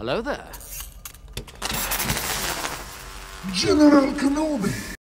Hello there. General Kenobi!